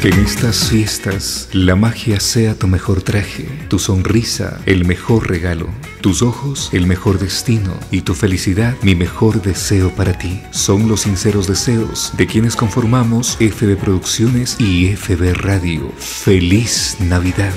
Que en estas fiestas la magia sea tu mejor traje, tu sonrisa el mejor regalo, tus ojos el mejor destino y tu felicidad mi mejor deseo para ti. Son los sinceros deseos de quienes conformamos FB Producciones y FB Radio. Feliz Navidad.